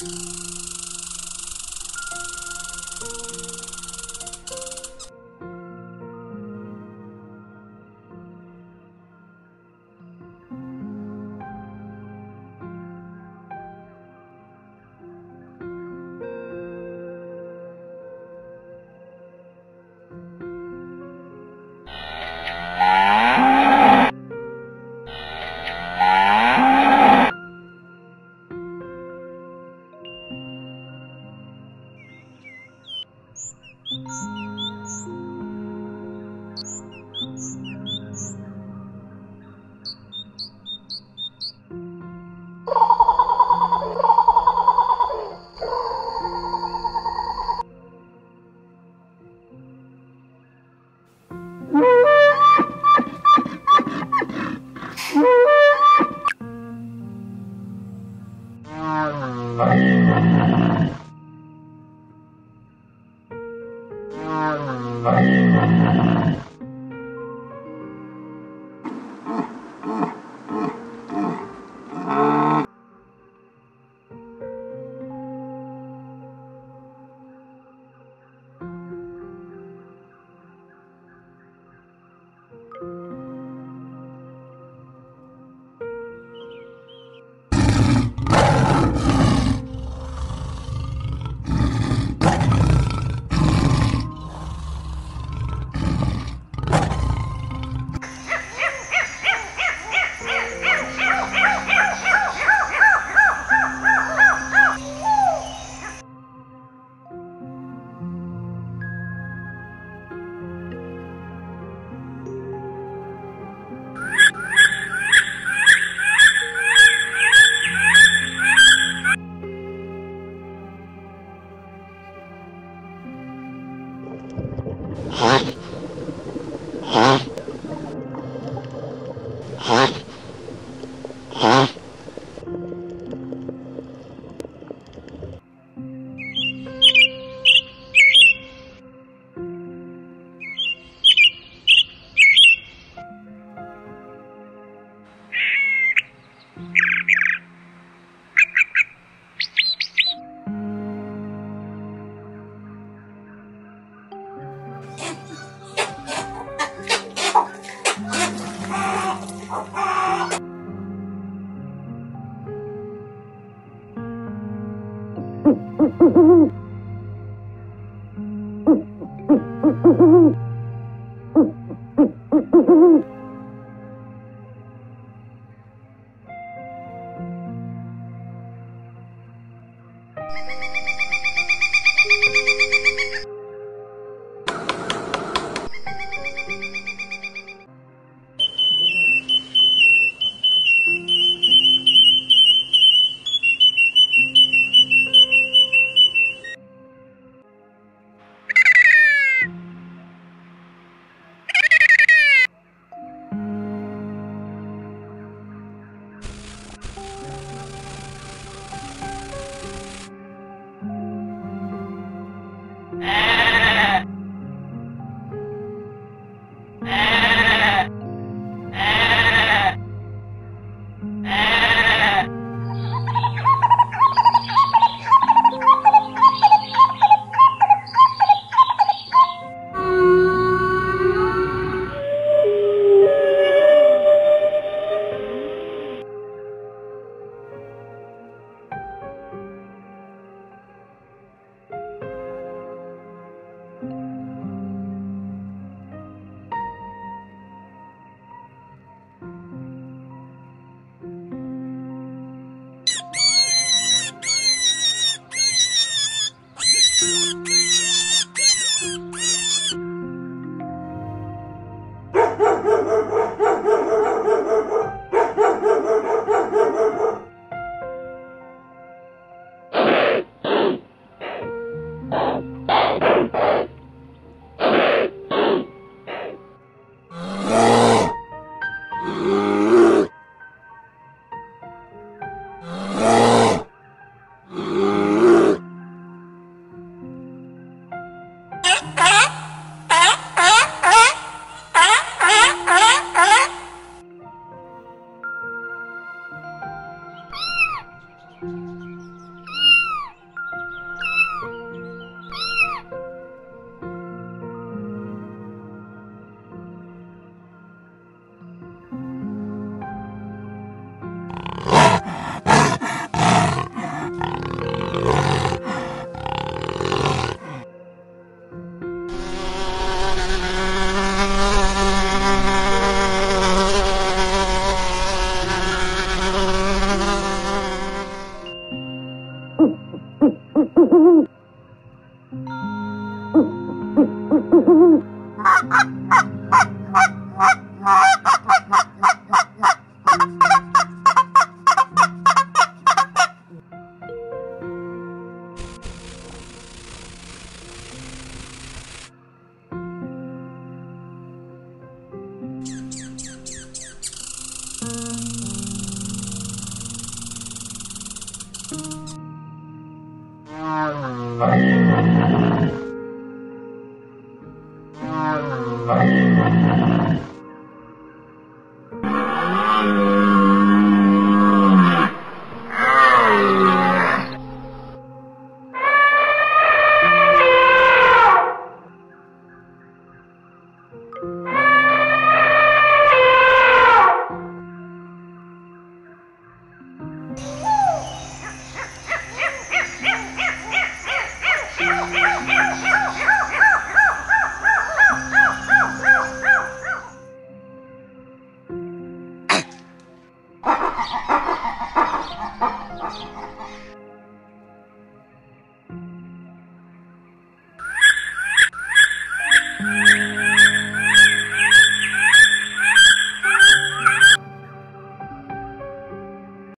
Música Thank you. Oh!